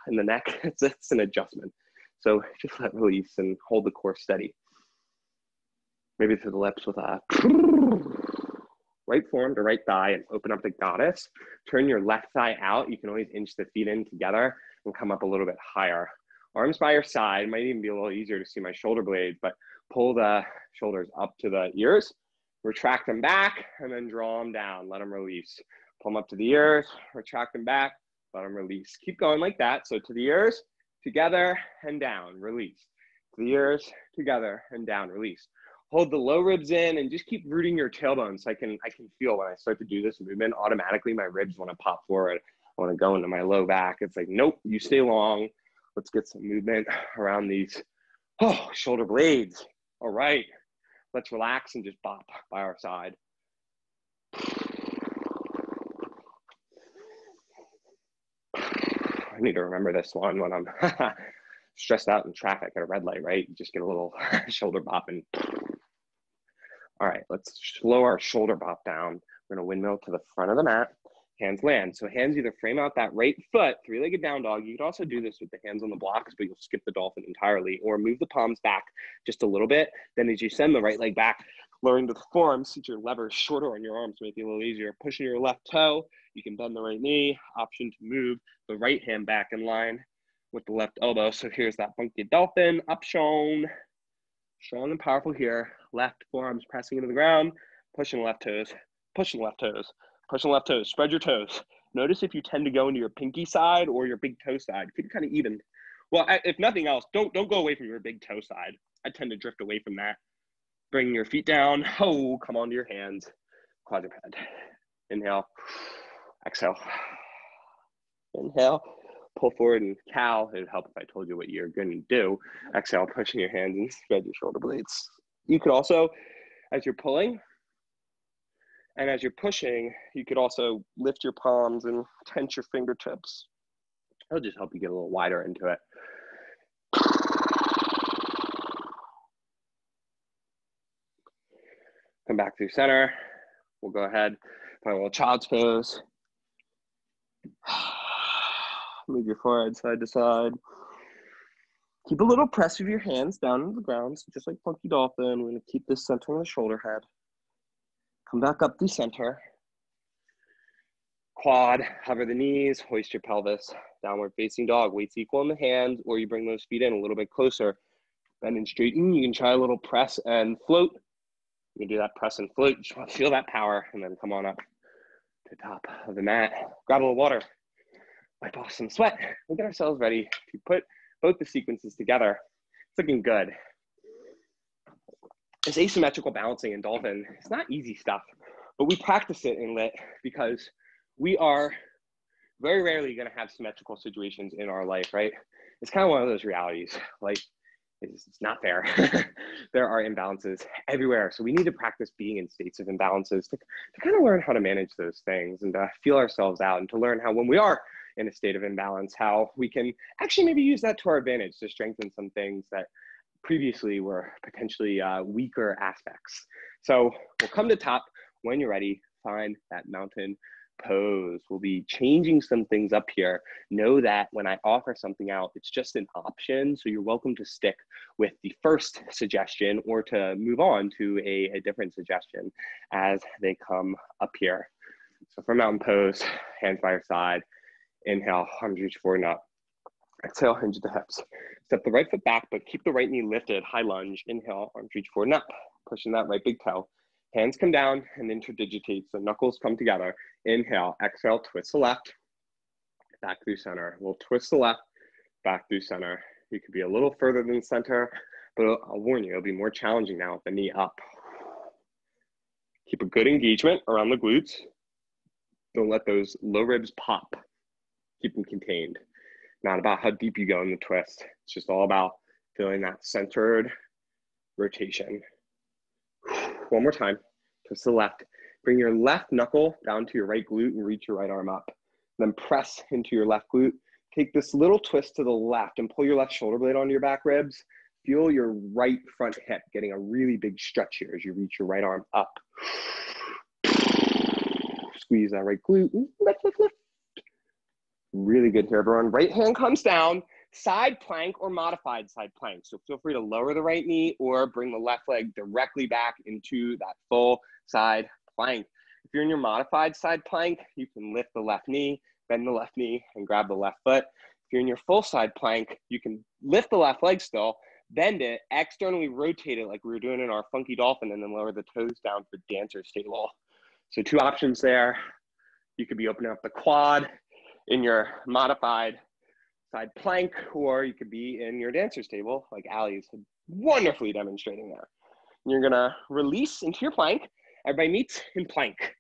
in the neck. It's, an adjustment. So just let release and hold the core steady. Maybe through the lips with a right forearm to right thigh and open up the goddess. Turn your left thigh out. You can always inch the feet in together and come up a little bit higher. Arms by your side. Might even be a little easier to see my shoulder blades, but pull the shoulders up to the ears, retract them back, and then draw them down. Let them release. Pull them up to the ears, retract them back, let them release. Keep going like that. So to the ears, together and down, release. To the ears, together and down, release. Hold the low ribs in and just keep rooting your tailbone so I can I can feel when I start to do this movement, automatically my ribs want to pop forward. I want to go into my low back. It's like, nope, you stay long. Let's get some movement around these oh, shoulder blades. All right, let's relax and just bop by our side. I need to remember this one when I'm stressed out in traffic at a red light, right? Just get a little shoulder bop and. All right, let's slow our shoulder bop down. We're gonna windmill to the front of the mat hands land. So hands either frame out that right foot, three-legged down dog. You could also do this with the hands on the blocks, but you'll skip the dolphin entirely, or move the palms back just a little bit. Then as you send the right leg back, lowering the forearm, since your lever is shorter on your arms, make it a little easier. Pushing your left toe, you can bend the right knee. Option to move the right hand back in line with the left elbow. So here's that funky dolphin, up shown. Strong and powerful here. Left forearms pressing into the ground, pushing left toes, pushing left toes. The left toes. Spread your toes. Notice if you tend to go into your pinky side or your big toe side. Keep it kind of even. Well, if nothing else, don't don't go away from your big toe side. I tend to drift away from that. Bring your feet down. Oh, come onto your hands. Quadruped. Inhale. Exhale. Inhale. Pull forward and cow. It would help if I told you what you're going to do. Exhale, pushing your hands and spread your shoulder blades. You could also, as you're pulling, and as you're pushing, you could also lift your palms and tense your fingertips. It'll just help you get a little wider into it. Come back through center. We'll go ahead, find a little child's pose. Move your forehead side to side. Keep a little press of your hands down to the ground, so just like Funky Dolphin. We're gonna keep this center on the shoulder head. Come back up through center. Quad, hover the knees, hoist your pelvis, downward facing dog. Weights equal in the hands, or you bring those feet in a little bit closer. Bend and straighten. You can try a little press and float. You can do that press and float. Just want to feel that power, and then come on up to the top of the mat. Grab a little water. Wipe off some sweat. We'll get ourselves ready to put both the sequences together. It's looking good. This asymmetrical balancing in dolphin, it's not easy stuff, but we practice it in LYT because we are very rarely going to have symmetrical situations in our life, right? It's kind of one of those realities. Like, it's, it's not fair. there are imbalances everywhere. So we need to practice being in states of imbalances to, to kind of learn how to manage those things and to feel ourselves out and to learn how, when we are in a state of imbalance, how we can actually maybe use that to our advantage to strengthen some things that previously were potentially uh, weaker aspects. So we'll come to top when you're ready, find that mountain pose. We'll be changing some things up here. Know that when I offer something out, it's just an option. So you're welcome to stick with the first suggestion or to move on to a, a different suggestion as they come up here. So for mountain pose, hands by your side, inhale, arms reach forward and up. Exhale, hinge the hips. Step the right foot back, but keep the right knee lifted, high lunge. Inhale, arms reach forward and up. Pushing that right big toe. Hands come down and interdigitate. So knuckles come together. Inhale, exhale, twist the left, back through center. We'll twist the left, back through center. You could be a little further than center, but I'll warn you, it'll be more challenging now with the knee up. Keep a good engagement around the glutes. Don't let those low ribs pop. Keep them contained. Not about how deep you go in the twist. It's just all about feeling that centered rotation. One more time. Twist to the left. Bring your left knuckle down to your right glute and reach your right arm up. Then press into your left glute. Take this little twist to the left and pull your left shoulder blade onto your back ribs. Feel your right front hip getting a really big stretch here as you reach your right arm up. Squeeze that right glute. Lift, lift, lift. Really good here, everyone. Right hand comes down side plank or modified side plank. So feel free to lower the right knee or bring the left leg directly back into that full side plank. If you're in your modified side plank, you can lift the left knee, bend the left knee, and grab the left foot. If you're in your full side plank, you can lift the left leg still, bend it, externally rotate it like we were doing in our funky dolphin, and then lower the toes down for dancer's table. So two options there. You could be opening up the quad in your modified side plank, or you could be in your dancer's table, like Ali's wonderfully demonstrating there. You're gonna release into your plank. Everybody meets in plank.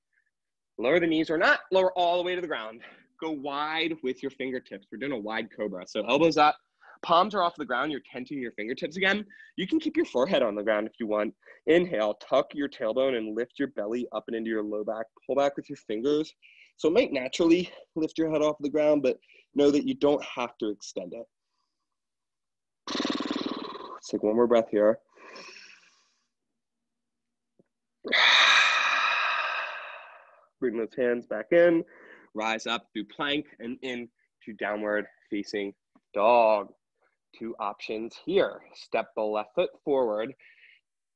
Lower the knees or not, lower all the way to the ground. Go wide with your fingertips. We're doing a wide cobra. So elbows up, palms are off the ground. You're tenting your fingertips again. You can keep your forehead on the ground if you want. Inhale, tuck your tailbone and lift your belly up and into your low back. Pull back with your fingers. So it might naturally lift your head off the ground, but know that you don't have to extend it. Let's take one more breath here. Bring those hands back in, rise up through plank and into downward facing dog. Two options here. Step the left foot forward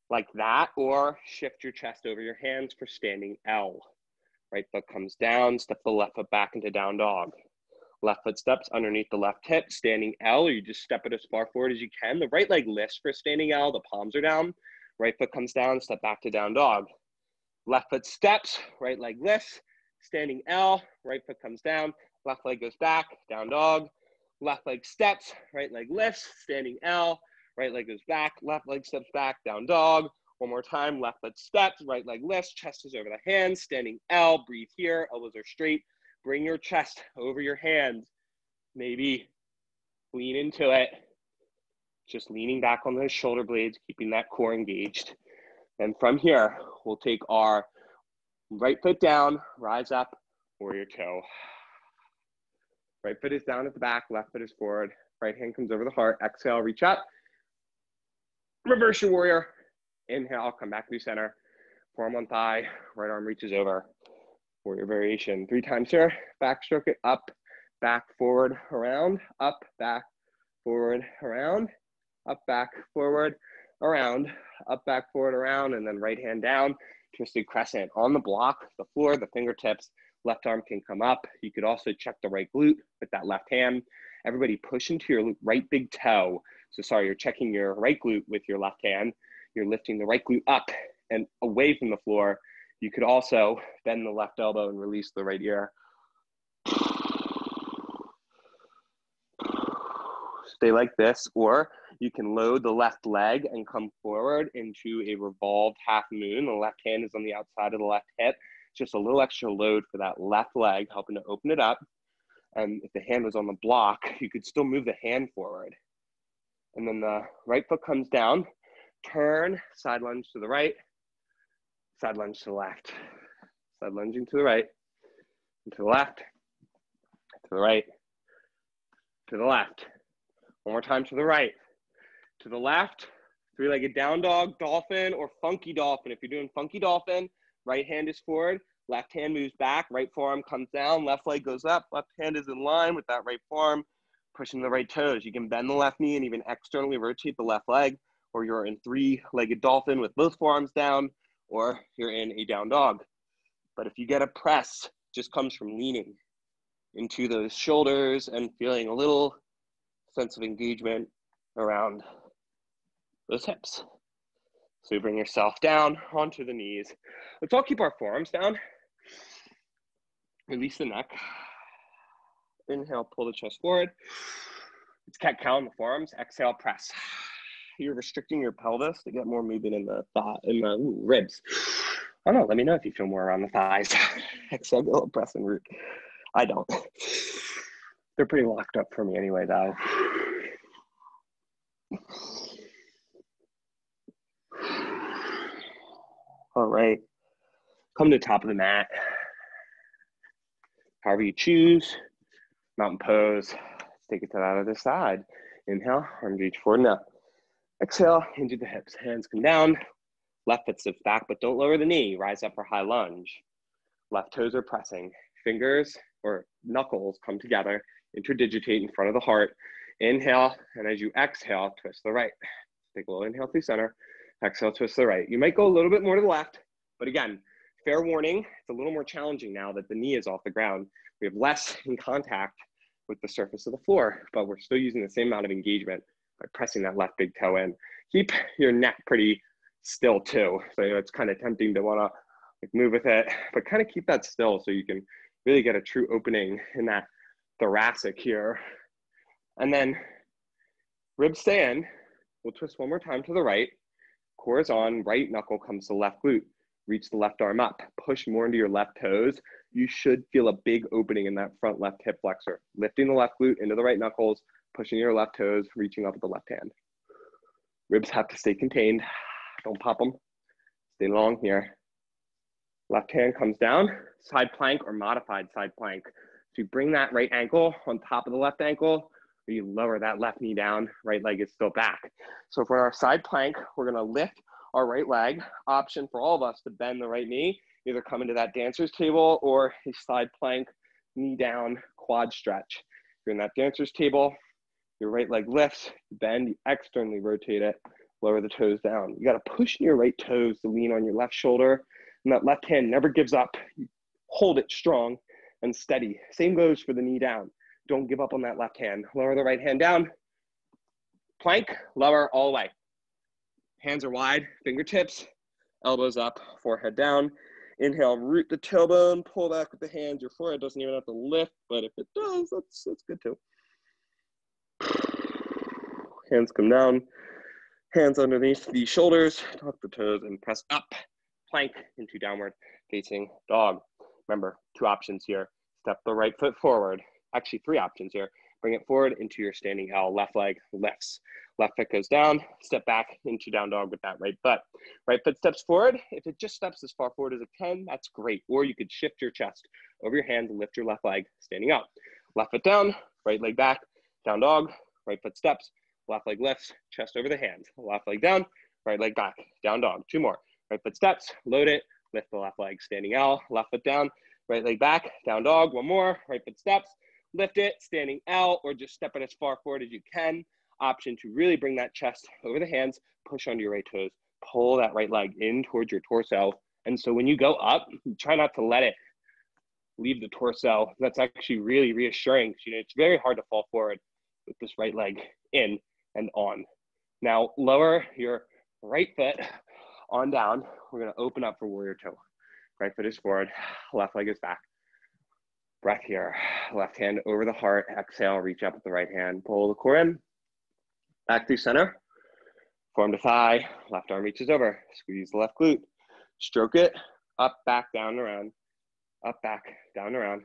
like that, or shift your chest over your hands for standing L. Right foot comes down, step the left foot back into down dog. Left foot steps underneath the left hip, standing L, or you just step it as far forward as you can. The right leg lifts for standing L, the palms are down. Right foot comes down, step back to down dog. Left foot steps, right leg lifts, standing L, right foot comes down, left leg goes back, down dog. Left leg steps, right leg lifts, standing L, right leg goes back, left leg steps back, down dog. One more time, left foot steps, right leg lifts, chest is over the hands, standing L, breathe here, elbows are straight, Bring your chest over your hands. Maybe lean into it. Just leaning back on those shoulder blades, keeping that core engaged. And from here, we'll take our right foot down, rise up, warrior toe. Right foot is down at the back, left foot is forward. Right hand comes over the heart. Exhale, reach up. Reverse your warrior. Inhale, come back through center. Forearm on thigh, right arm reaches over for your variation. Three times here, backstroke it up, back, forward, around, up, back, forward, around, up, back, forward, around, up, back, forward, around, and then right hand down, twisted crescent on the block, the floor, the fingertips, left arm can come up. You could also check the right glute with that left hand. Everybody push into your right big toe. So sorry, you're checking your right glute with your left hand. You're lifting the right glute up and away from the floor you could also bend the left elbow and release the right ear. stay like this, or you can load the left leg and come forward into a revolved half moon. The left hand is on the outside of the left hip. Just a little extra load for that left leg, helping to open it up. And if the hand was on the block, you could still move the hand forward. And then the right foot comes down, turn, side lunge to the right, side lunge to the left, side lunging to the right, to the left, to the right, to the left. One more time to the right, to the left, three-legged down dog, dolphin, or funky dolphin. If you're doing funky dolphin, right hand is forward, left hand moves back, right forearm comes down, left leg goes up, left hand is in line with that right forearm, pushing the right toes. You can bend the left knee and even externally rotate the left leg, or you're in three-legged dolphin with both forearms down, or you're in a down dog. But if you get a press, just comes from leaning into those shoulders and feeling a little sense of engagement around those hips. So you bring yourself down onto the knees. Let's all keep our forearms down. Release the neck. Inhale, pull the chest forward. It's cat cow in the forearms. Exhale, press. You're restricting your pelvis to get more movement in the thigh, in the ooh, ribs. I don't know. Let me know if you feel more around the thighs. Exhale, press and root. I don't. They're pretty locked up for me anyway, though. All right. Come to the top of the mat. However you choose. Mountain pose. Let's take it to the other side. Inhale, arms reach forward and up. Exhale, into the hips. Hands come down. Left foot slips back, but don't lower the knee. Rise up for high lunge. Left toes are pressing. Fingers or knuckles come together. Interdigitate in front of the heart. Inhale, and as you exhale, twist the right. Take a little inhale through center. Exhale, twist the right. You might go a little bit more to the left, but again, fair warning, it's a little more challenging now that the knee is off the ground. We have less in contact with the surface of the floor, but we're still using the same amount of engagement by pressing that left big toe in. Keep your neck pretty still too. So it's kind of tempting to want to like move with it, but kind of keep that still so you can really get a true opening in that thoracic here. And then ribs stay in. We'll twist one more time to the right. Core is on, right knuckle comes to left glute. Reach the left arm up, push more into your left toes. You should feel a big opening in that front left hip flexor. Lifting the left glute into the right knuckles, pushing your left toes, reaching up with the left hand. Ribs have to stay contained. Don't pop them. Stay long here. Left hand comes down, side plank or modified side plank. So you bring that right ankle on top of the left ankle, or you lower that left knee down, right leg is still back. So for our side plank, we're gonna lift our right leg. Option for all of us to bend the right knee, either come into that dancer's table or a side plank, knee down, quad stretch. You're in that dancer's table, your right leg lifts, bend, you externally rotate it, lower the toes down. You gotta push in your right toes to lean on your left shoulder, and that left hand never gives up. You hold it strong and steady. Same goes for the knee down. Don't give up on that left hand. Lower the right hand down. Plank, lower all the way. Hands are wide, fingertips, elbows up, forehead down. Inhale, root the tailbone, pull back with the hands. Your forehead doesn't even have to lift, but if it does, that's, that's good too. Hands come down, hands underneath the shoulders, tuck the toes, and press up. Plank into downward facing dog. Remember, two options here. Step the right foot forward. Actually, three options here. Bring it forward into your standing L. Left leg lifts. Left foot goes down. Step back into down dog with that right foot. Right foot steps forward. If it just steps as far forward as it can, that's great. Or you could shift your chest over your hands and lift your left leg standing up. Left foot down, right leg back, down dog, right foot steps, left leg lifts, chest over the hands. Left leg down, right leg back, down dog. Two more. Right foot steps, load it, lift the left leg, standing L, left foot down, right leg back, down dog, one more, right foot steps, lift it, standing L, or just step it as far forward as you can. Option to really bring that chest over the hands, push onto your right toes, pull that right leg in towards your torso. And so when you go up, try not to let it leave the torso. That's actually really reassuring. You know, it's very hard to fall forward with this right leg in and on. Now lower your right foot on down. We're gonna open up for warrior two. Right foot is forward, left leg is back. Breath here. Left hand over the heart. Exhale, reach up with the right hand. Pull the core in. Back through center. Form to thigh. Left arm reaches over. Squeeze the left glute. Stroke it. Up, back, down, around. Up, back, down, around.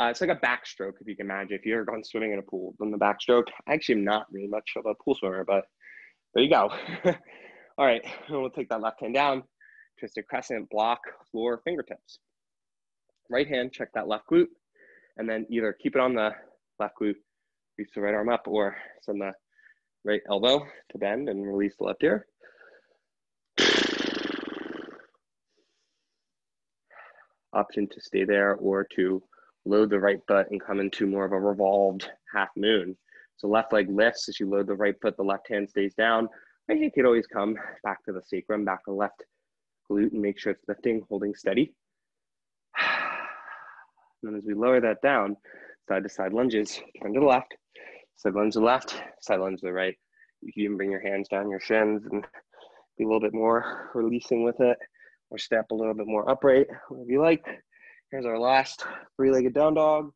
Uh, it's like a backstroke, if you can imagine. If you've ever gone swimming in a pool, then the backstroke. I actually am not really much of a pool swimmer, but there you go. All right, we'll take that left hand down, twisted crescent, block, floor, fingertips. Right hand, check that left glute, and then either keep it on the left glute, reach the right arm up, or send the right elbow to bend and release the left ear. Option to stay there or to load the right foot and come into more of a revolved half moon. So left leg lifts as you load the right foot, the left hand stays down. I think could always come back to the sacrum, back to the left glute and make sure it's lifting, holding steady. And then as we lower that down, side to side lunges, turn to the left, side lunge to the left, side lunge to the right. You can even bring your hands down your shins and be a little bit more releasing with it or step a little bit more upright, whatever you like. Here's our last three-legged down dog,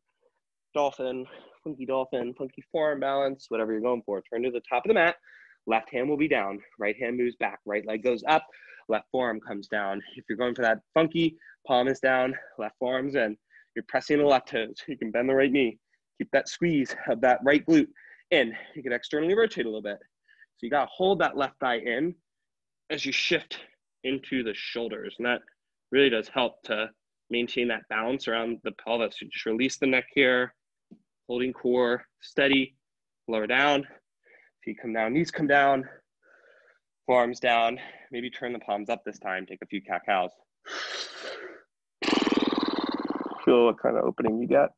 dolphin, funky dolphin, funky forearm balance, whatever you're going for. Turn to the top of the mat. Left hand will be down. Right hand moves back. Right leg goes up. Left forearm comes down. If you're going for that funky, palm is down, left forearm's in. You're pressing the left toes. You can bend the right knee. Keep that squeeze of that right glute in. You can externally rotate a little bit. So you got to hold that left thigh in as you shift into the shoulders. And that really does help to maintain that balance around the pelvis. You just release the neck here, holding core steady, lower down. Feet come down, knees come down, forearms down. Maybe turn the palms up this time, take a few cat cows. Feel what kind of opening you get.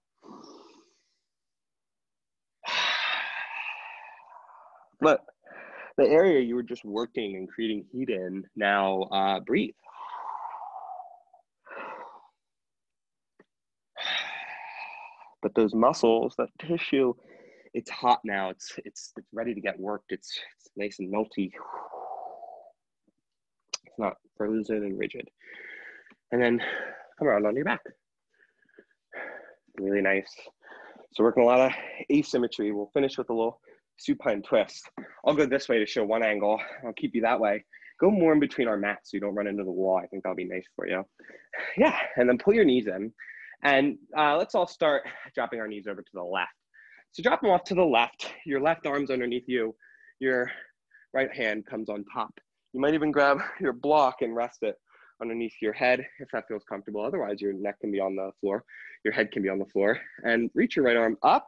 But the area you were just working and creating heat in, now uh, breathe. But those muscles, that tissue, it's hot now. It's it's it's ready to get worked. It's it's nice and melty. It's not frozen and rigid. And then come around on your back. Really nice. So working a lot of asymmetry. We'll finish with a little supine twist. I'll go this way to show one angle. I'll keep you that way. Go more in between our mats so you don't run into the wall. I think that'll be nice for you. Yeah, and then pull your knees in. And uh, let's all start dropping our knees over to the left. So drop them off to the left. Your left arm's underneath you. Your right hand comes on top. You might even grab your block and rest it underneath your head if that feels comfortable. Otherwise, your neck can be on the floor. Your head can be on the floor. And reach your right arm up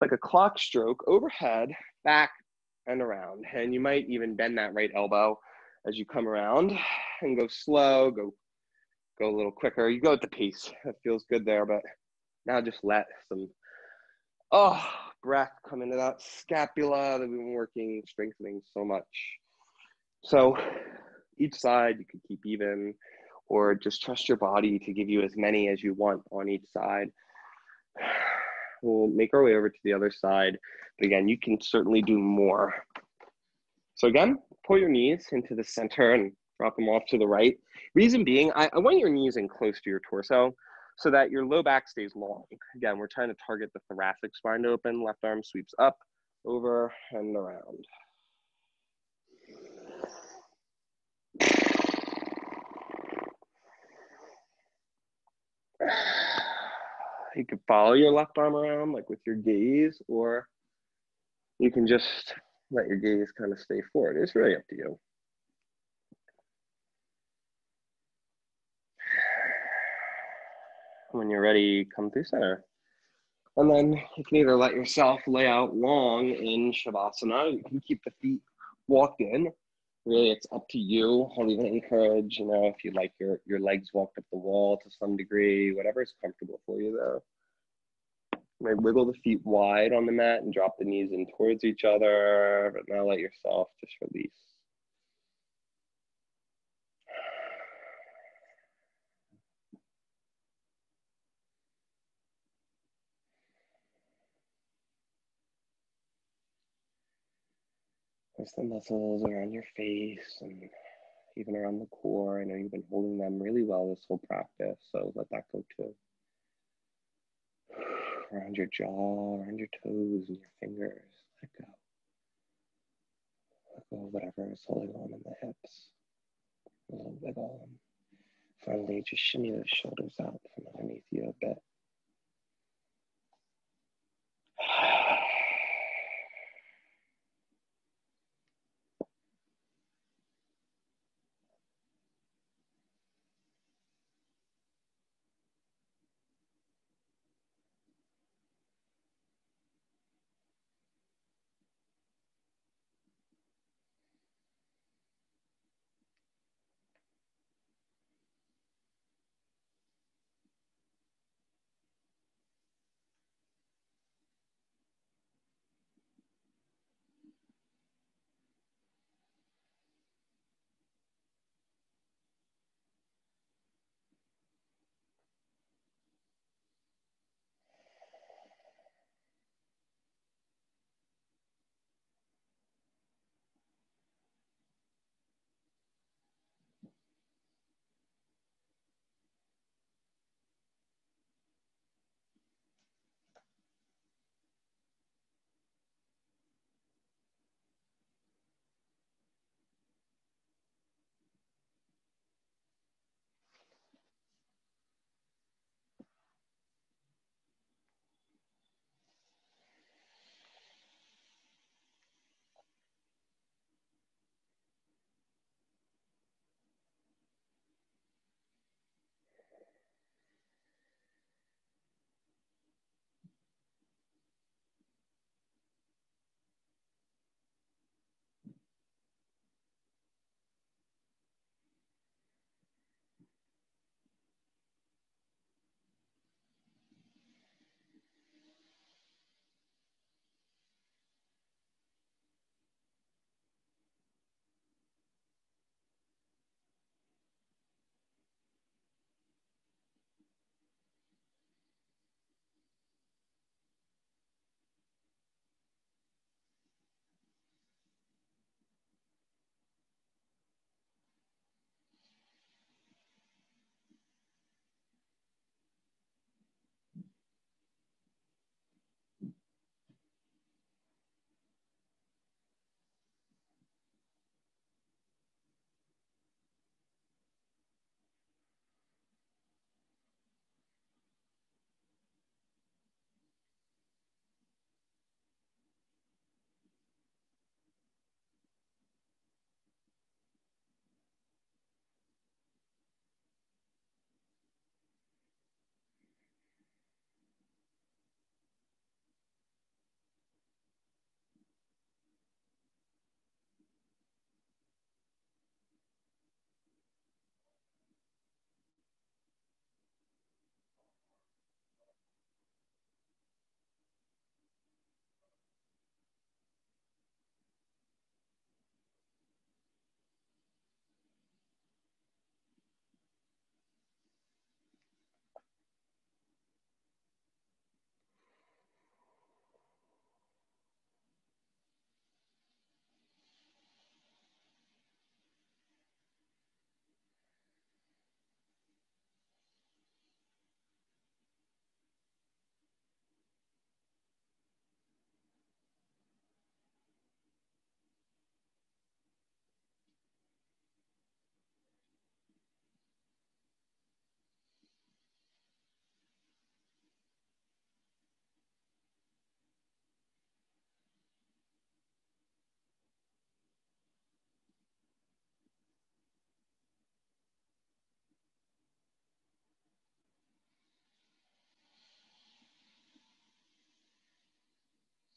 like a clock stroke overhead, back and around. And you might even bend that right elbow as you come around and go slow, go go a little quicker. You go at the pace. It feels good there, but now just let some oh breath come into that scapula that we've been working, strengthening so much. So each side you can keep even or just trust your body to give you as many as you want on each side. We'll make our way over to the other side. But again, you can certainly do more. So again, pull your knees into the center and drop them off to the right. Reason being, I, I want your knees in close to your torso so that your low back stays long. Again, we're trying to target the thoracic spine to open. Left arm sweeps up, over, and around. You can follow your left arm around like with your gaze, or you can just let your gaze kind of stay forward. It's really up to you. When you're ready, come through center. And then you can either let yourself lay out long in Shavasana. You can keep the feet walked in. Really, it's up to you. I'll even encourage, you know, if you like your, your legs walked up the wall to some degree, whatever is comfortable for you. You might wiggle the feet wide on the mat and drop the knees in towards each other, but now let yourself just release. The muscles around your face and even around the core. I know you've been holding them really well this whole practice, so let that go too. Around your jaw, around your toes and your fingers, let go. Wiggle whatever is holding on in the hips. A little wiggle. Finally, just shimmy those shoulders out from underneath you a bit.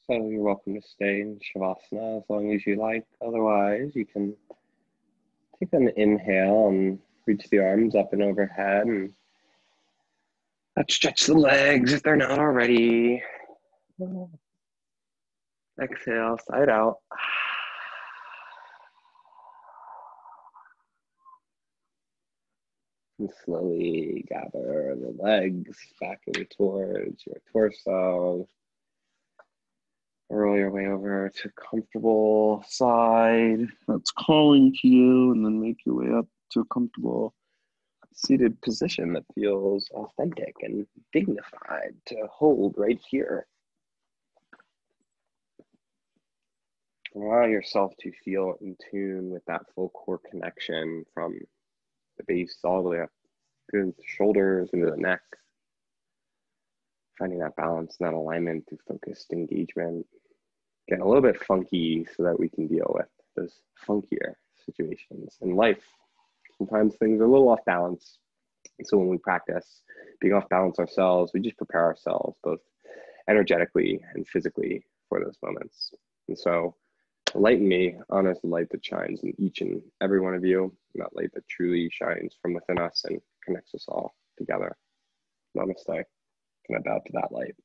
So you're welcome to stay in Shavasana as long as you like. Otherwise, you can take an inhale and reach the arms up and overhead and stretch the legs if they're not already. Exhale, side out. And slowly gather the legs back in towards your torso. Roll your way over to comfortable side that's calling to you, and then make your way up to a comfortable seated position that feels authentic and dignified to hold right here. allow yourself to feel in tune with that full core connection from the base all the way up through the shoulders into the neck. Finding that balance and that alignment through focused engagement. Getting a little bit funky so that we can deal with those funkier situations in life. Sometimes things are a little off balance. so when we practice being off balance ourselves, we just prepare ourselves both energetically and physically for those moments. And so light in me honors the light that shines in each and every one of you, and that light that truly shines from within us and connects us all together. Namaste. I bow to that light.